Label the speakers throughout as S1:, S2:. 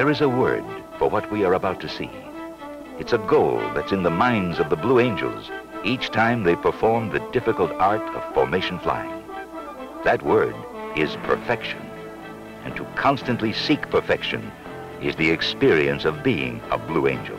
S1: There is a word for what we are about to see. It's a goal that's in the minds of the Blue Angels each time they perform the difficult art of formation flying. That word is perfection. And to constantly seek perfection is the experience of being a Blue Angel.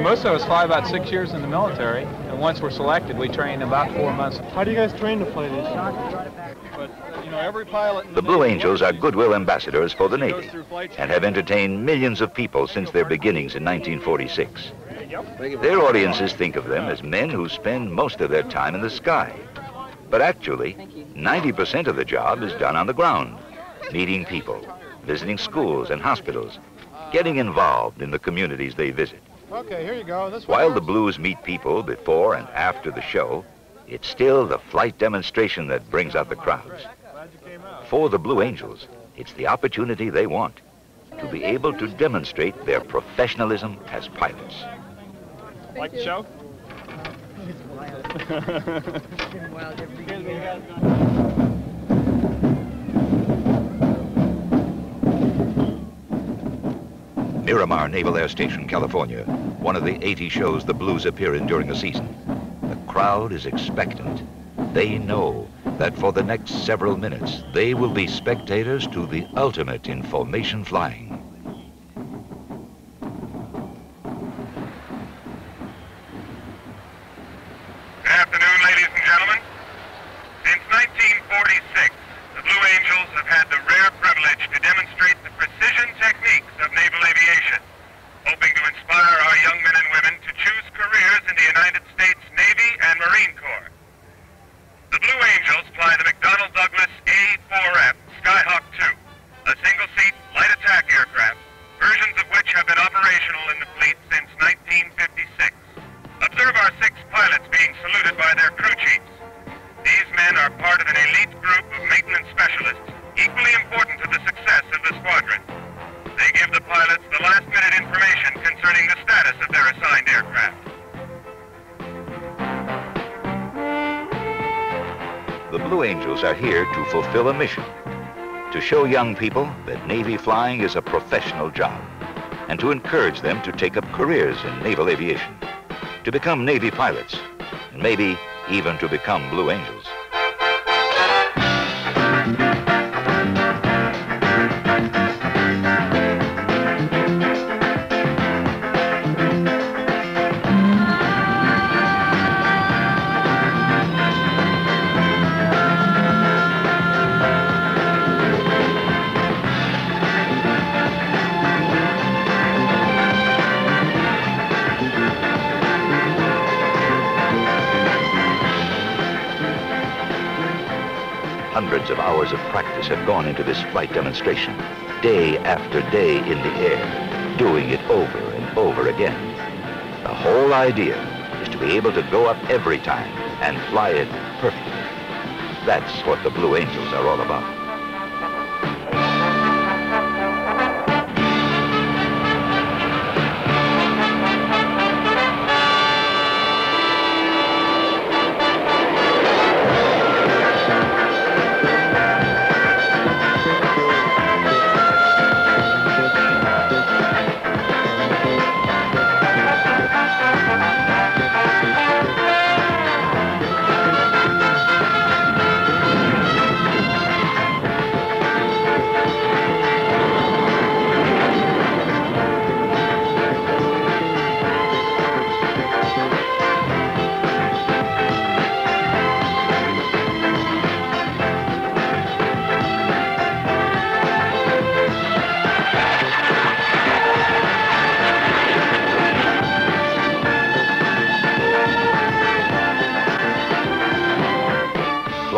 S2: Most of us fly about six years in the military, and once we're selected, we train about four months.
S3: How do you guys train to fly these?
S2: But, you know, every pilot... in
S1: The Blue
S2: Navy
S1: Angels are goodwill ambassadors for the Navy and have entertained millions of people since their beginnings in 1946. Their audiences think of them as men who spend most of their time in the sky. But actually, 90% of the job is done on the ground, meeting people, visiting schools and hospitals, getting involved in the communities they visit.
S3: Okay, here you go. This.
S1: While the Blues meet people before and after the show, it's still the flight demonstration that brings out the crowds.
S3: Glad you came out.
S1: For the Blue Angels, it's the opportunity they want to be able to demonstrate their professionalism as pilots.
S3: Like the show?
S1: Miramar Naval Air Station, California, one of the 80 shows the Blues appear in during a season. The crowd is expectant. They know that for the next several minutes, they will be spectators to the ultimate in formation flying.
S4: Are
S1: here to fulfill a mission, to show young people that Navy flying is a professional job, and to encourage them to take up careers in naval aviation, to become Navy pilots, and maybe even to become Blue Angels. Hundreds of hours of practice have gone into this flight demonstration, day after day in the air, doing it over and over again. The whole idea is to be able to go up every time and fly it perfectly. That's what the Blue Angels are all about.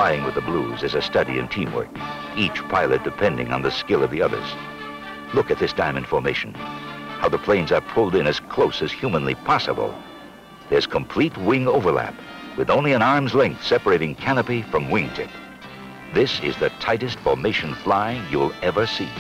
S1: Flying with the Blues is a study in teamwork, each pilot depending on the skill of the others. Look at this diamond formation, how the planes are pulled in as close as humanly possible. There's complete wing overlap, with only an arm's length separating canopy from wingtip. This is the tightest formation flying you'll ever see.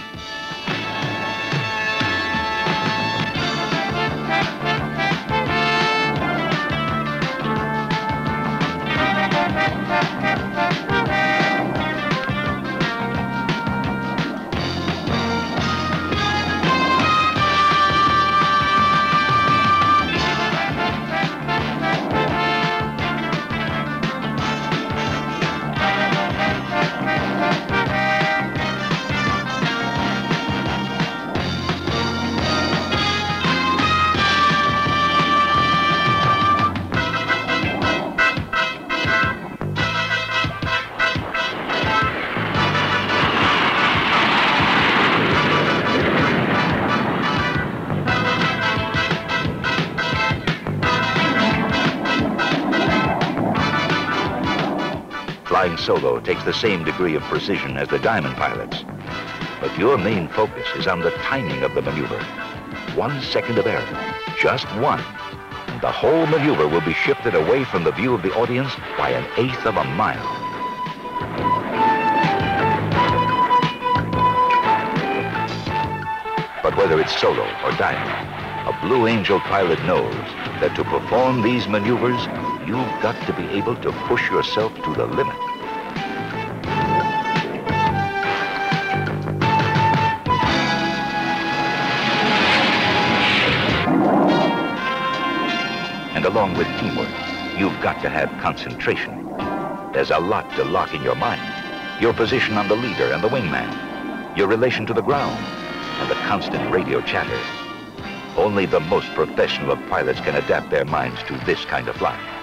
S1: Solo takes the same degree of precision as the diamond pilots. But your main focus is on the timing of the maneuver. One second of error, just one, and the whole maneuver will be shifted away from the view of the audience by an eighth of a mile. But whether it's solo or diamond, a Blue Angel pilot knows that to perform these maneuvers, you've got to be able to push yourself to the limit. Along with teamwork, you've got to have concentration. There's a lot to lock in your mind. Your position on the leader and the wingman, your relation to the ground, and the constant radio chatter. Only the most professional of pilots can adapt their minds to this kind of flying.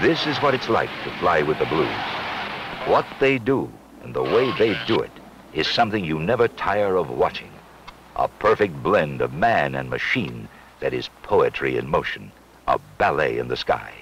S1: This is what it's like to fly with the Blues. What they do and the way they do it is something you never tire of watching. A perfect blend of man and machine that is poetry in motion, a ballet in the sky.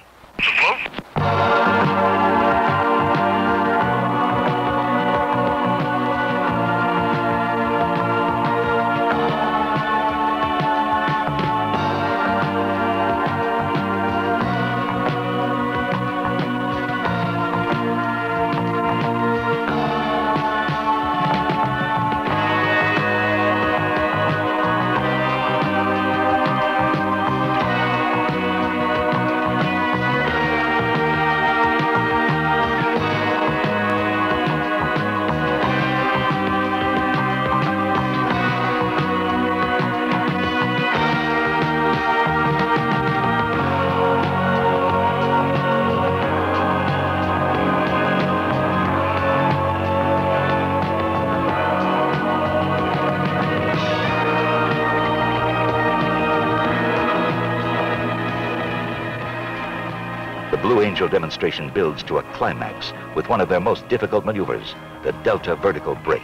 S1: Demonstration builds to a climax with one of their most difficult maneuvers, the Delta vertical break.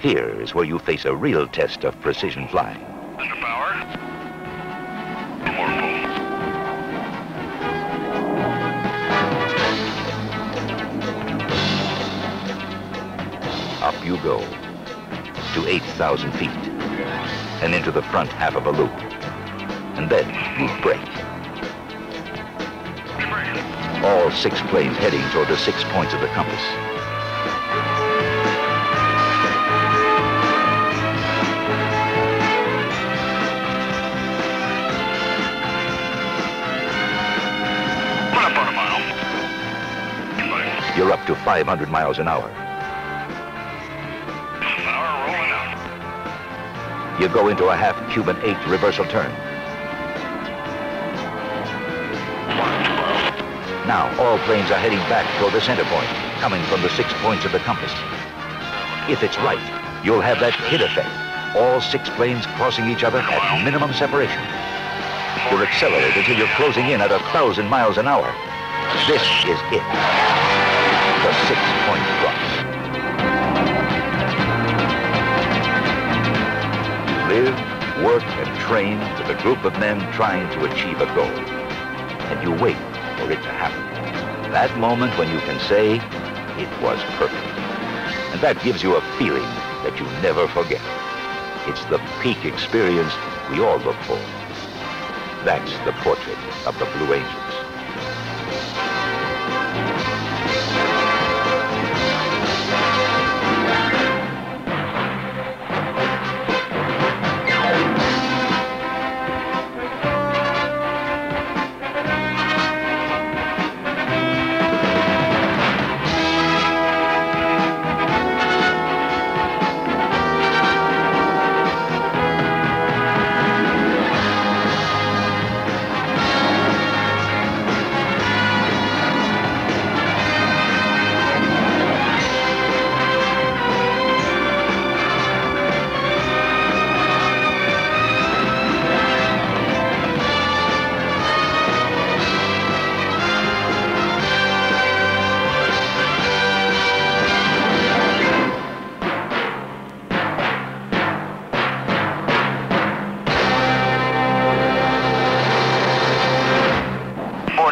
S1: Here is where you face a real test of precision flying.
S4: Under power. More
S1: Up you go to 8,000 feet and into the front half of a loop. And then you break. All six planes heading toward the six points of the compass.
S4: Put up on a mile.
S1: You're up to 500 miles an hour.
S4: Power rolling out.
S1: You go into a half Cuban 8 reversal turn. Now, all planes are heading back toward the center point, coming from the six points of the compass. If it's right, you'll have that hit effect. All six planes crossing each other at minimum separation. You'll accelerate until you're closing in at a thousand miles an hour. This is it. The six-point cross. You live, work, and train with a group of men trying to achieve a goal. And you wait it to happen. That moment when you can say, it was perfect. And that gives you a feeling that you never forget. It's the peak experience we all look for. That's the portrait of the Blue Angels.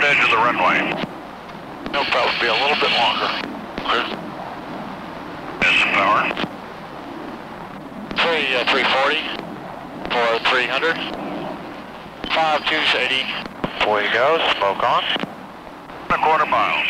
S4: Edge of the runway. It'll probably be a little bit longer. That's the power.
S5: Three, uh, 340 for 300. Five, 280.
S4: Before you go, smoke on. A quarter miles.